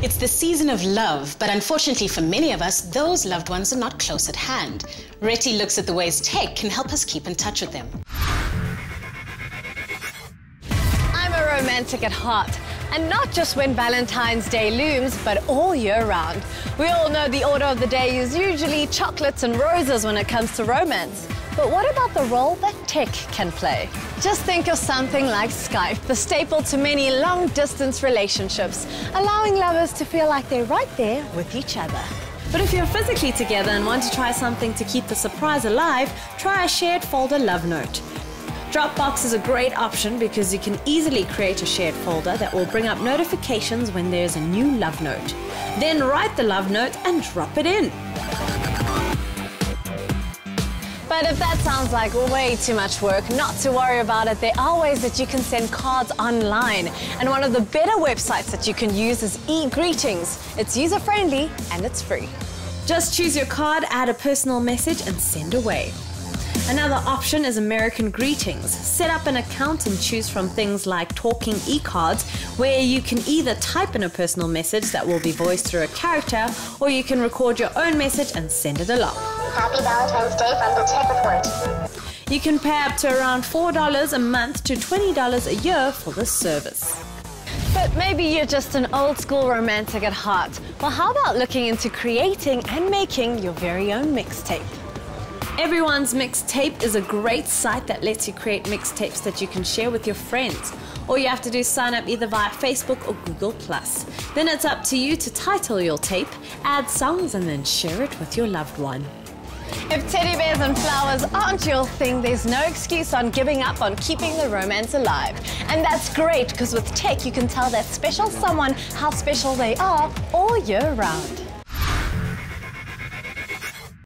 It's the season of love, but unfortunately for many of us, those loved ones are not close at hand. Retti looks at the ways tech can help us keep in touch with them. I'm a romantic at heart. And not just when Valentine's Day looms, but all year round. We all know the order of the day is usually chocolates and roses when it comes to romance. But what about the role that tech can play? Just think of something like Skype, the staple to many long-distance relationships, allowing lovers to feel like they're right there with each other. But if you're physically together and want to try something to keep the surprise alive, try a shared folder love note. Dropbox is a great option because you can easily create a shared folder that will bring up notifications when there's a new love note. Then write the love note and drop it in. But if that sounds like way too much work, not to worry about it. There are ways that you can send cards online. And one of the better websites that you can use is eGreetings. It's user-friendly and it's free. Just choose your card, add a personal message, and send away. Another option is American Greetings. Set up an account and choose from things like talking e-cards, where you can either type in a personal message that will be voiced through a character, or you can record your own message and send it along. Happy Valentine's Day from the Tech Report. You can pay up to around $4 a month to $20 a year for this service. But maybe you're just an old school romantic at heart. Well, how about looking into creating and making your very own mixtape? Everyone's Mixtape is a great site that lets you create mixtapes that you can share with your friends. All you have to do is sign up either via Facebook or Google+. Then it's up to you to title your tape, add songs, and then share it with your loved one. If teddy bears and flowers aren't your thing, there's no excuse on giving up on keeping the romance alive. And that's great because with tech you can tell that special someone how special they are all year round.